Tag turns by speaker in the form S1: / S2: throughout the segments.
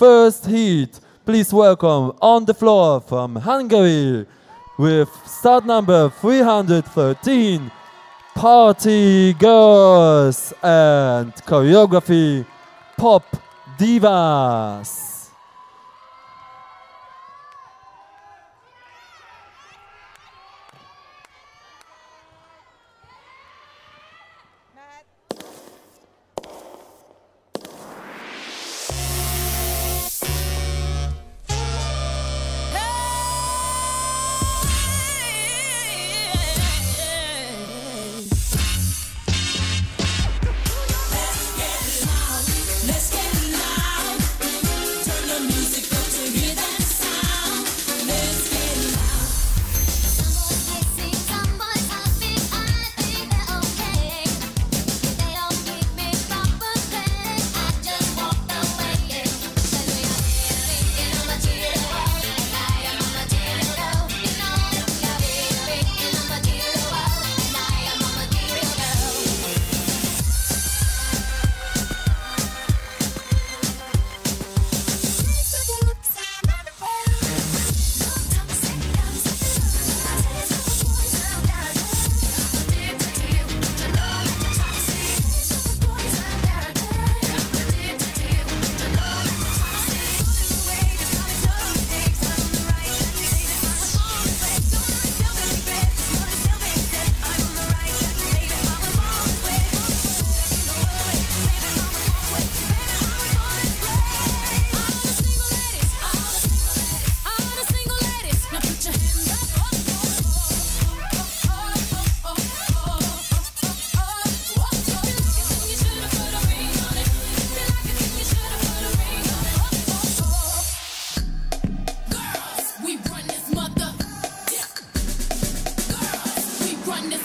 S1: first heat. Please welcome on the floor from Hungary with start number 313, Party Girls and choreography Pop Divas.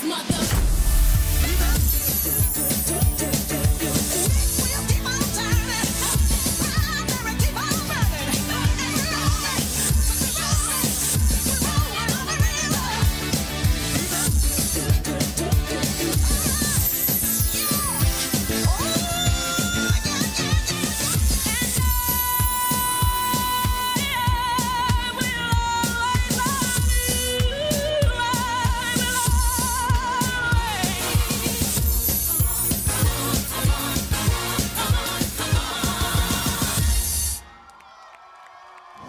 S1: mother.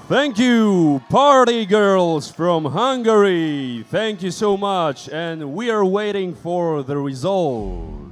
S2: Thank you, party girls from Hungary. Thank you so much, and we are waiting for the result.